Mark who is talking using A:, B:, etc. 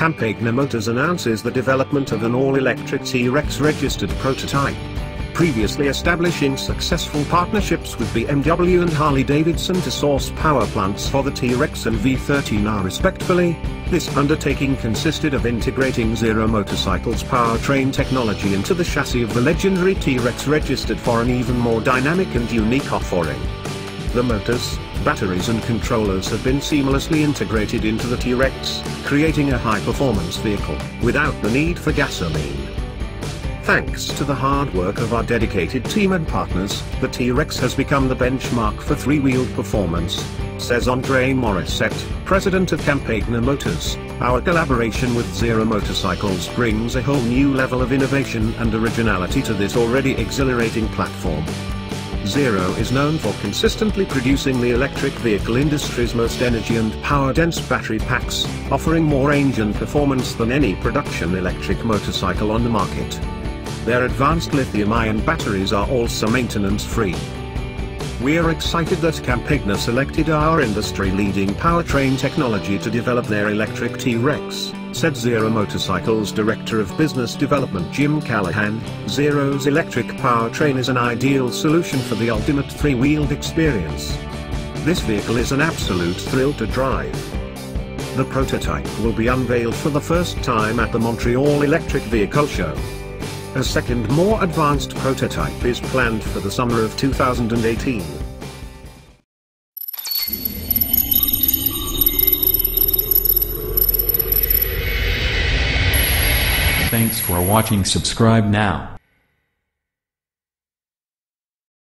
A: Campagna Motors announces the development of an all-electric T-Rex registered prototype. Previously establishing successful partnerships with BMW and Harley-Davidson to source power plants for the T-Rex and V13R respectively, this undertaking consisted of integrating Zero Motorcycles powertrain technology into the chassis of the legendary T-Rex registered for an even more dynamic and unique offering. The motors, batteries and controllers have been seamlessly integrated into the T-Rex, creating a high-performance vehicle, without the need for gasoline. Thanks to the hard work of our dedicated team and partners, the T-Rex has become the benchmark for three-wheeled performance, says Andre Morissette, president of Campagna Motors. Our collaboration with Zero Motorcycles brings a whole new level of innovation and originality to this already exhilarating platform. Zero is known for consistently producing the electric vehicle industry's most energy and power-dense battery packs, offering more range and performance than any production electric motorcycle on the market. Their advanced lithium-ion batteries are also maintenance-free. We are excited that Campagna selected our industry-leading powertrain technology to develop their electric T-Rex, said Zero Motorcycles Director of Business Development Jim Callahan. Zero's electric powertrain is an ideal solution for the ultimate three-wheeled experience. This vehicle is an absolute thrill to drive. The prototype will be unveiled for the first time at the Montreal Electric Vehicle Show. A second more advanced prototype is planned for the summer of 2018.
B: Thanks for watching subscribe now.